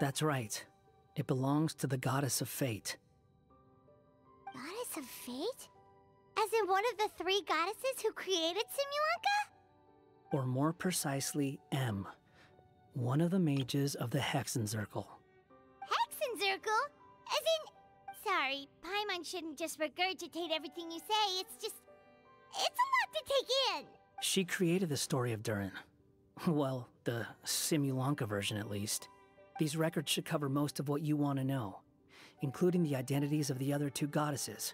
That's right. It belongs to the goddess of fate. Goddess of fate? As in one of the three goddesses who created Simulanka? Or more precisely, M. One of the mages of the Hexenzirkel. Hexenzirkel? As in... Sorry, Paimon shouldn't just regurgitate everything you say, it's just... It's a lot to take in! She created the story of Durin. Well, the Simulanka version at least. These records should cover most of what you want to know, including the identities of the other two goddesses.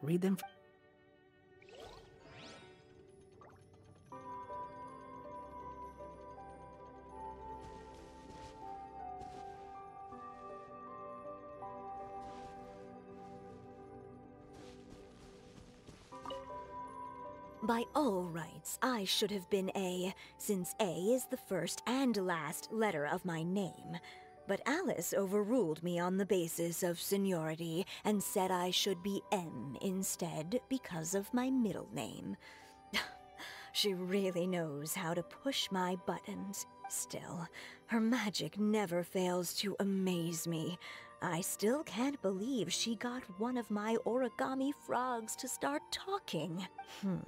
Read them. By all rights, I should have been A, since A is the first and last letter of my name. But Alice overruled me on the basis of seniority and said I should be M instead because of my middle name. she really knows how to push my buttons. Still, her magic never fails to amaze me. I still can't believe she got one of my origami frogs to start talking. Hmm.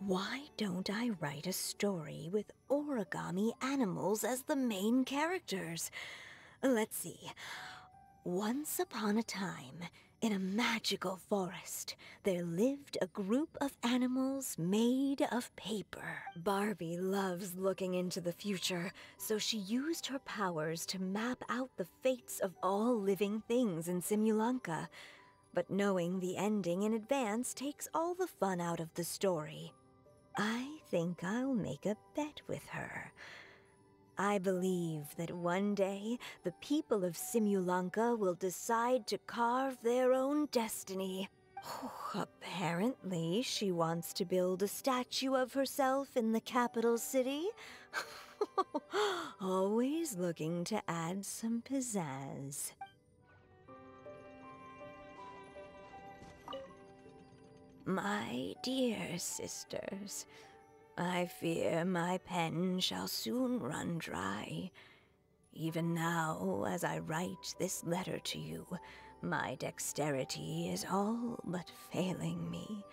Why don't I write a story with origami animals as the main characters? Let's see. Once upon a time, in a magical forest, there lived a group of animals made of paper. Barbie loves looking into the future, so she used her powers to map out the fates of all living things in Simulanka. But knowing the ending in advance takes all the fun out of the story. I think I'll make a bet with her. I believe that one day the people of Simulanka will decide to carve their own destiny. Apparently, she wants to build a statue of herself in the capital city. Always looking to add some pizzazz. My dear sisters, I fear my pen shall soon run dry. Even now, as I write this letter to you, my dexterity is all but failing me.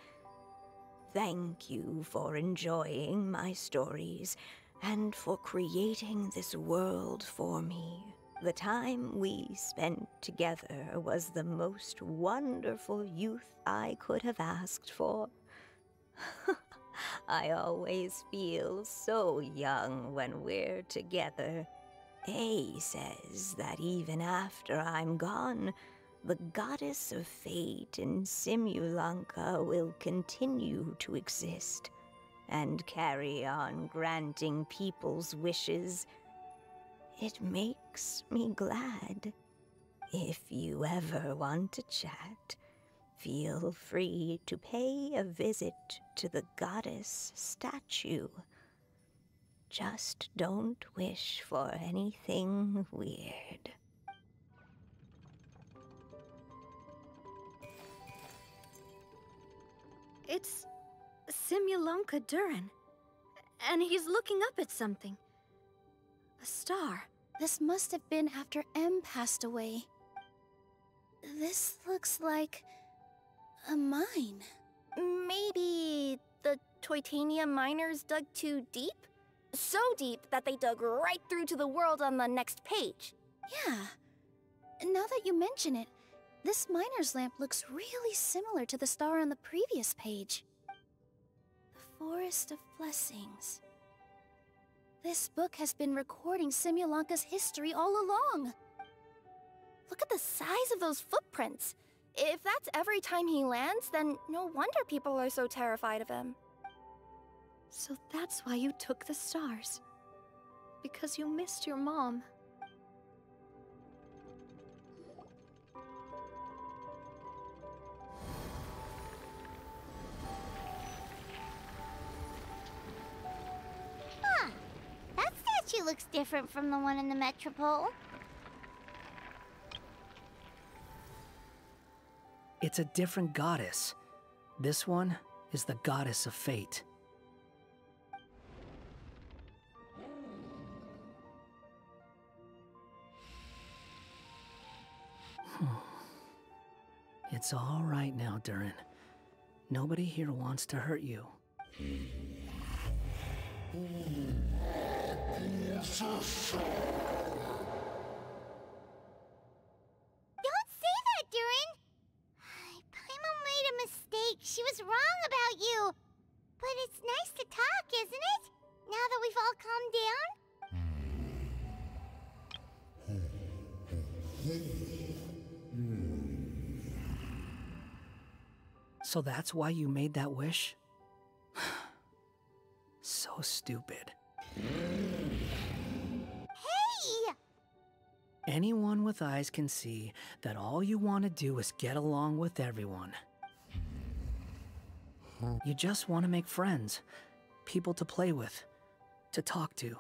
Thank you for enjoying my stories and for creating this world for me. The time we spent together was the most wonderful youth I could have asked for. I always feel so young when we're together. A says that even after I'm gone, the goddess of fate in Simulanka will continue to exist and carry on granting people's wishes it makes me glad. If you ever want to chat, feel free to pay a visit to the goddess statue. Just don't wish for anything weird. It's Simulanka Durin. And he's looking up at something. A star. This must have been after M passed away. This looks like... a mine. Maybe the Toitania miners dug too deep? So deep that they dug right through to the world on the next page. Yeah. Now that you mention it, this miner's lamp looks really similar to the star on the previous page. The Forest of Blessings. This book has been recording Simulanka's history all along. Look at the size of those footprints. If that's every time he lands, then no wonder people are so terrified of him. So that's why you took the stars. Because you missed your mom. looks different from the one in the Metropole. It's a different goddess. This one is the goddess of fate. Hmm. It's all right now, Durin. Nobody here wants to hurt you. Don't say that, Durin! Paimon made a mistake. She was wrong about you. But it's nice to talk, isn't it? Now that we've all calmed down? So that's why you made that wish? so stupid. Anyone with eyes can see that all you want to do is get along with everyone. You just want to make friends, people to play with, to talk to,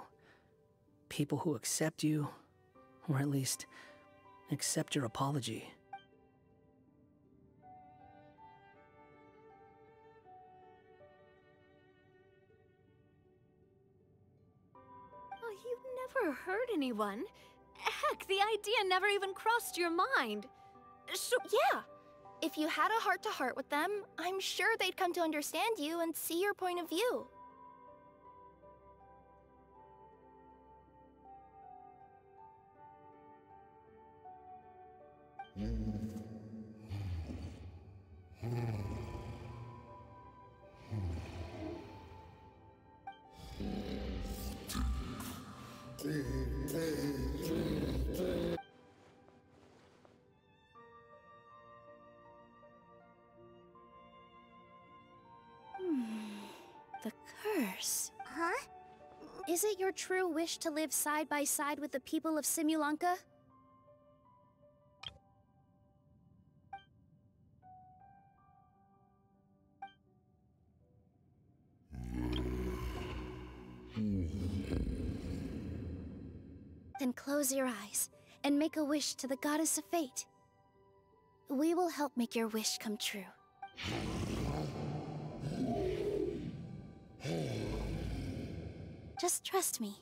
people who accept you, or at least accept your apology. Oh, you never hurt anyone. Heck, the idea never even crossed your mind. So, yeah. If you had a heart to heart with them, I'm sure they'd come to understand you and see your point of view. Huh? Is it your true wish to live side by side with the people of Simulanka? Then close your eyes and make a wish to the goddess of fate. We will help make your wish come true. Just trust me.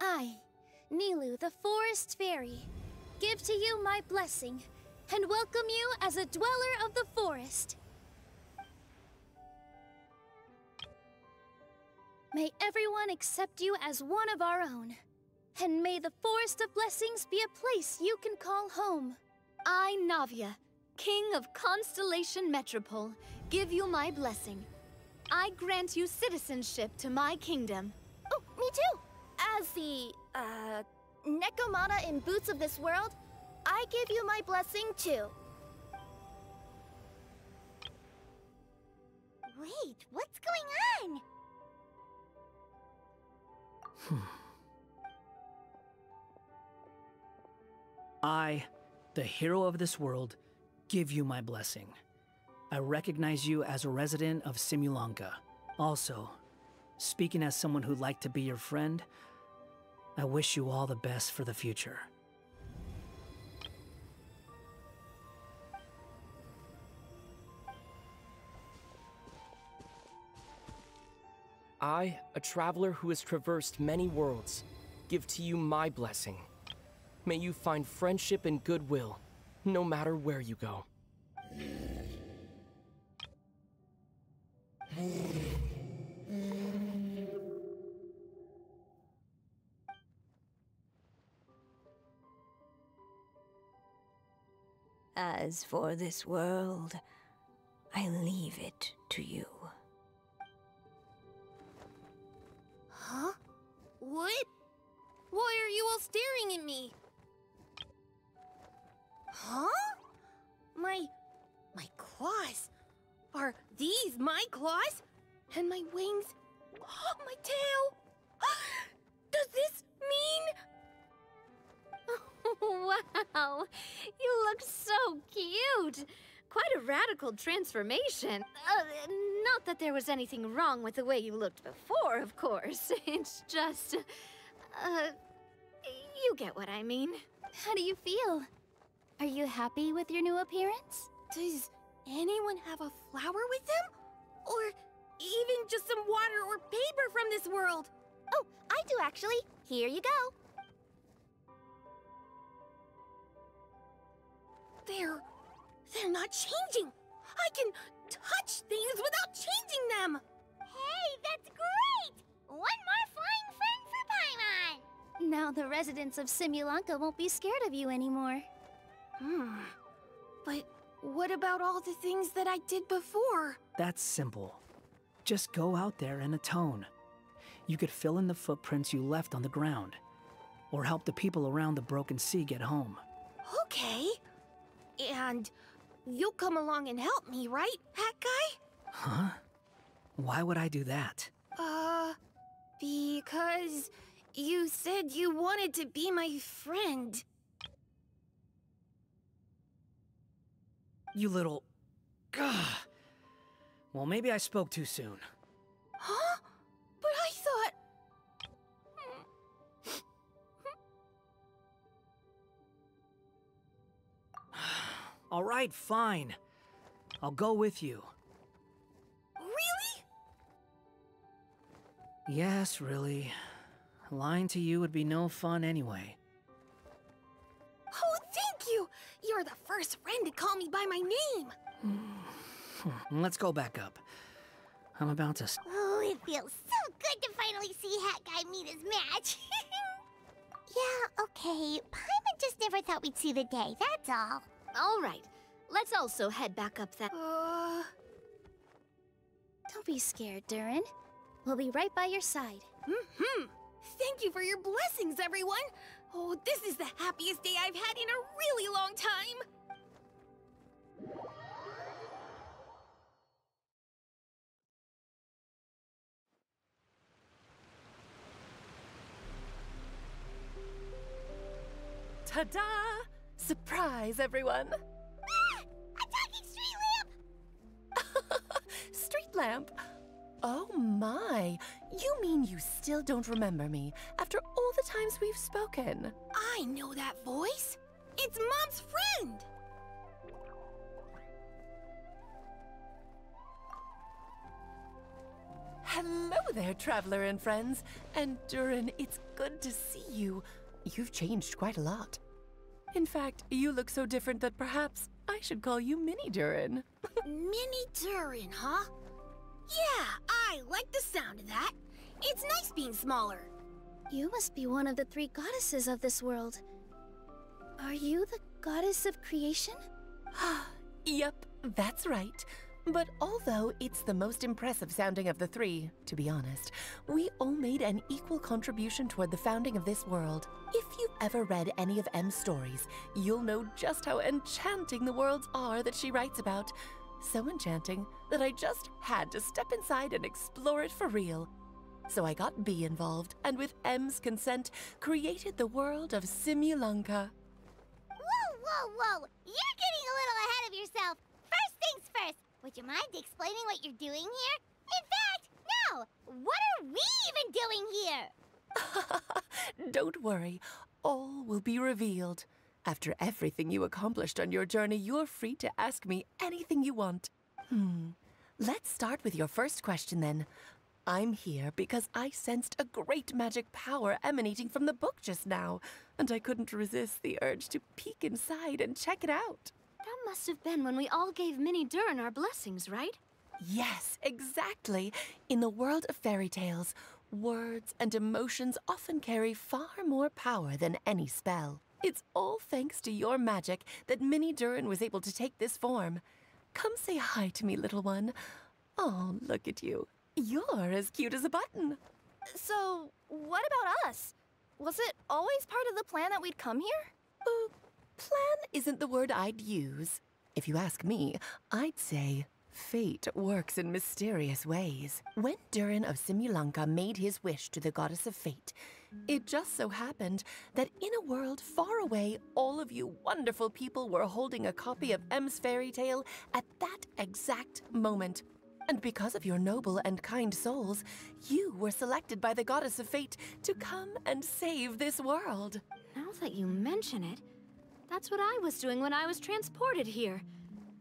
I, Nilou, the Forest Fairy, give to you my blessing and welcome you as a dweller of the forest. May everyone accept you as one of our own, and may the Forest of Blessings be a place you can call home. I, Navia, King of Constellation Metropole, give you my blessing. I grant you citizenship to my kingdom. Oh, me too! As the, uh, Nekomata in Boots of this world, I give you my blessing too. Wait, what's going on? I, the hero of this world, give you my blessing. I recognize you as a resident of Simulanka. Also, speaking as someone who'd like to be your friend, I wish you all the best for the future. I, a traveler who has traversed many worlds, give to you my blessing. May you find friendship and goodwill, no matter where you go. As for this world, I leave it to you. Huh? What? Why are you all staring at me? Huh? My. my claws? Are these my claws? And my wings? Oh, my tail? Does this mean. wow, you look so cute. Quite a radical transformation. Uh, not that there was anything wrong with the way you looked before, of course. It's just. Uh. You get what I mean. How do you feel? Are you happy with your new appearance? Does anyone have a flower with them? Or even just some water or paper from this world? Oh, I do actually. Here you go. They're... they're not changing. I can touch things without changing them. Hey, that's great! One more flying friend for Paimon! Now the residents of Simulanka won't be scared of you anymore. Hmm. But what about all the things that I did before? That's simple. Just go out there and atone. You could fill in the footprints you left on the ground, or help the people around the broken sea get home. Okay. And you'll come along and help me, right, Hat Guy? Huh? Why would I do that? Uh, because you said you wanted to be my friend. You little. Gah. Well, maybe I spoke too soon. Huh? But I thought. All right, fine. I'll go with you. Really? Yes, really. Lying to you would be no fun anyway. You're the first friend to call me by my name! Hmm, Let's go back up. I'm about to. s- Oh, it feels so good to finally see Hat Guy meet his match. yeah, okay. Paimon just never thought we'd see the day, that's all. All right, let's also head back up that. Uh. Don't be scared, Durin. We'll be right by your side. Hmm. Thank you for your blessings, everyone! Oh, this is the happiest day I've had in a really long time! Ta-da! Surprise, everyone! Ah! A talking street lamp! Street lamp? Oh my! You mean you still don't remember me after all the times we've spoken? I know that voice! It's Mom's friend! Hello there, traveler and friends. And Durin, it's good to see you. You've changed quite a lot. In fact, you look so different that perhaps I should call you Mini Durin. Mini Durin, huh? Yeah, I like the sound of that. It's nice being smaller. You must be one of the three goddesses of this world. Are you the goddess of creation? Yep, that's right. But although it's the most impressive sounding of the three, to be honest, we all made an equal contribution toward the founding of this world. If you've ever read any of M's stories, you'll know just how enchanting the worlds are that she writes about. So enchanting that I just had to step inside and explore it for real. So I got B involved, and with M's consent, created the world of Simulanka. Whoa, whoa, whoa! You're getting a little ahead of yourself. First things first, would you mind explaining what you're doing here? In fact, no! What are we even doing here? Don't worry, all will be revealed. After everything you accomplished on your journey, you're free to ask me anything you want. Hmm. Let's start with your first question then. I'm here because I sensed a great magic power emanating from the book just now, and I couldn't resist the urge to peek inside and check it out. That must have been when we all gave Mini Durin our blessings, right? Yes, exactly. In the world of fairy tales, words and emotions often carry far more power than any spell. It's all thanks to your magic that Mini Durin was able to take this form. Come say hi to me, little one. Oh, look at you. You're as cute as a button. So, what about us? Was it always part of the plan that we'd come here? Uh, plan isn't the word I'd use. If you ask me, I'd say fate works in mysterious ways. When Durin of Simulanka made his wish to the goddess of fate, it just so happened that in a world far away, all of you wonderful people were holding a copy of M's fairy tale at that exact moment. And because of your noble and kind souls, you were selected by the goddess of fate to come and save this world. Now that you mention it, that's what I was doing when I was transported here.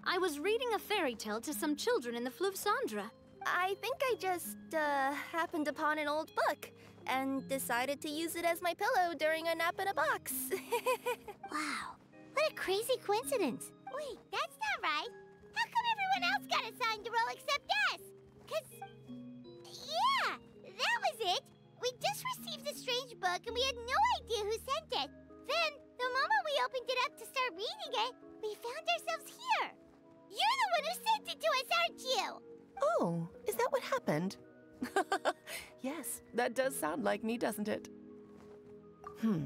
I was reading a fairy tale to some children in the Fleuve Cendre. I think I just, uh, happened upon an old book. and decided to use it as my pillow during a nap in a box. Wow, what a crazy coincidence. Wait, that's not right. How come everyone else got assigned a role except us? Cause, yeah, that was it. We just received a strange book and we had no idea who sent it. Then, the moment we opened it up to start reading it, we found ourselves here. You're the one who sent it to us, aren't you? Oh, is that what happened? yes, that does sound like me, doesn't it? Hmm,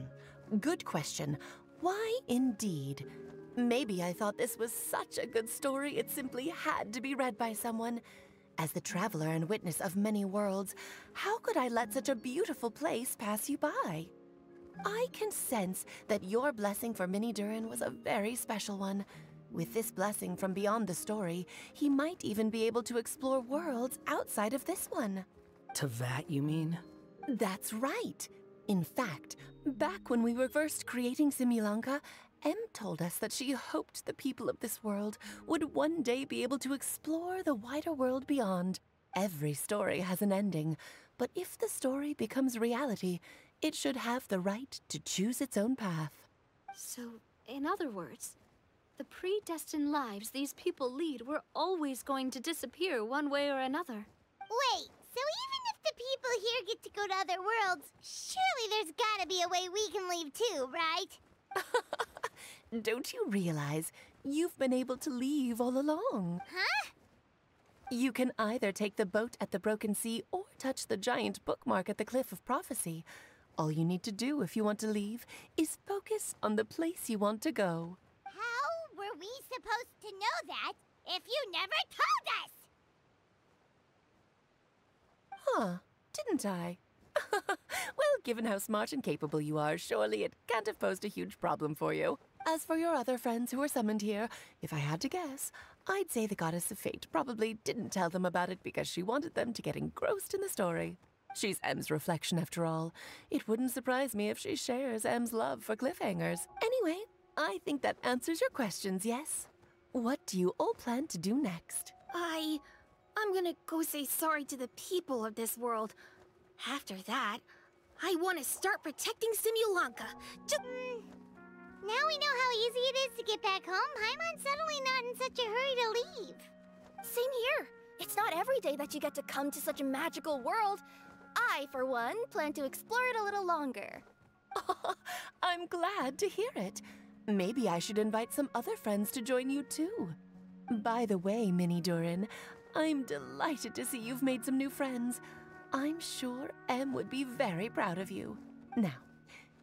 good question. Why indeed? Maybe I thought this was such a good story it simply had to be read by someone. As the traveler and witness of many worlds, how could I let such a beautiful place pass you by? I can sense that your blessing for Mini Durin was a very special one. With this blessing from beyond the story, he might even be able to explore worlds outside of this one. Teyvat, you mean? That's right. In fact, back when we were first creating Simulanka, M told us that she hoped the people of this world would one day be able to explore the wider world beyond. Every story has an ending, but if the story becomes reality, it should have the right to choose its own path. So, in other words, the predestined lives these people lead were always going to disappear one way or another. Wait, so even if the people here get to go to other worlds, surely there's gotta be a way we can leave too, right? Don't you realize you've been able to leave all along? Huh? You can either take the boat at the Broken Sea or touch the giant bookmark at the Cliff of Prophecy. All you need to do if you want to leave is focus on the place you want to go. How were we supposed to know that if you never told us? Huh, didn't I? well, given how smart and capable you are, surely it can't have posed a huge problem for you. As for your other friends who were summoned here, if I had to guess, I'd say the Goddess of Fate probably didn't tell them about it because she wanted them to get engrossed in the story. She's M's reflection, after all. It wouldn't surprise me if she shares M's love for cliffhangers. Anyway, I think that answers your questions, yes? What do you all plan to do next? I. I'm gonna go say sorry to the people of this world. After that, I want to start protecting Simulanka. Just. Mm, now we know how easy it is to get back home. Paimon's suddenly not in such a hurry to leave. Same here. It's not every day that you get to come to such a magical world. I, for one, plan to explore it a little longer. I'm glad to hear it. Maybe I should invite some other friends to join you too. By the way, Mini Durin, I'm delighted to see you've made some new friends. I'm sure M would be very proud of you. Now,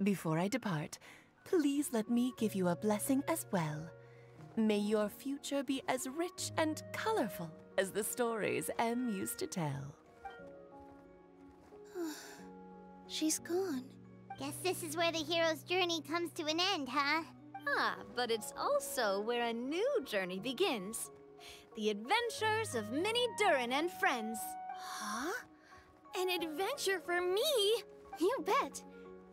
before I depart, please let me give you a blessing as well. May your future be as rich and colorful as the stories M used to tell. She's gone. Guess this is where the hero's journey comes to an end, huh? Ah, but it's also where a new journey begins. The adventures of Mini Durin and friends. Huh? An adventure for me? You bet.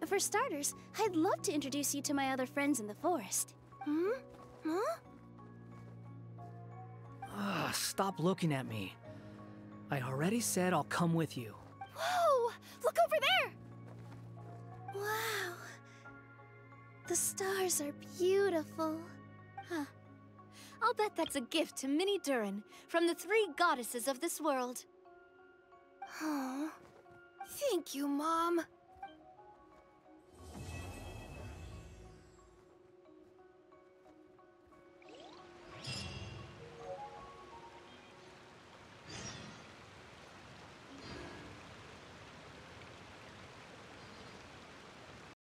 For starters, I'd love to introduce you to my other friends in the forest. Hmm? Huh? Ugh, stop looking at me. I already said I'll come with you. Whoa! Look over there! Wow. The stars are beautiful. Huh. I'll bet that's a gift to Mini Durin from the three goddesses of this world. Oh. Thank you, Mom.